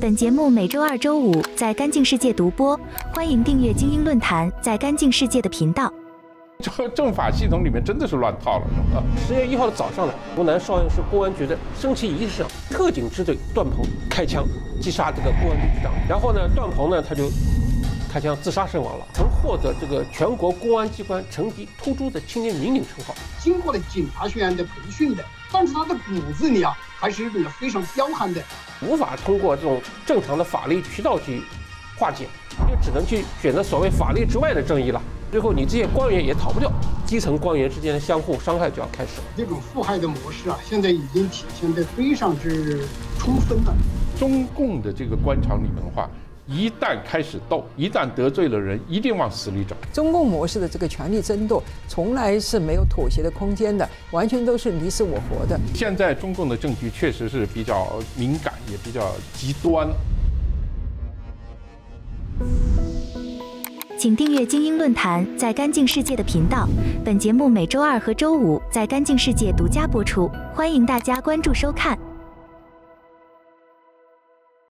本节目每周二、周五在干净世界独播，欢迎订阅精英论坛在干净世界的频道。这政法系统里面真的是乱套了，啊？十月一号的早上呢，湖南邵阳市公安局的升旗仪式上，特警支队段鹏开枪击杀这个公安局局长，然后呢，段鹏呢他就开枪自杀身亡了，曾获得这个全国公安机关成绩突出的青年民警称号。经过了警察学院的培训的，但是他的骨子里啊，还是一种非常彪悍的，无法通过这种正常的法律渠道去化解，就只能去选择所谓法律之外的正义了。最后，你这些官员也逃不掉，基层官员之间的相互伤害就要开始了。这种互害的模式啊，现在已经体现得非常之充分了。中共的这个官场里面的话，一旦开始斗，一旦得罪了人，一定往死里整。中共模式的这个权力争斗，从来是没有妥协的空间的，完全都是你死我活的。现在中共的政局确实是比较敏感，也比较极端。请订阅精英论坛在干净世界的频道。本节目每周二和周五在干净世界独家播出，欢迎大家关注收看。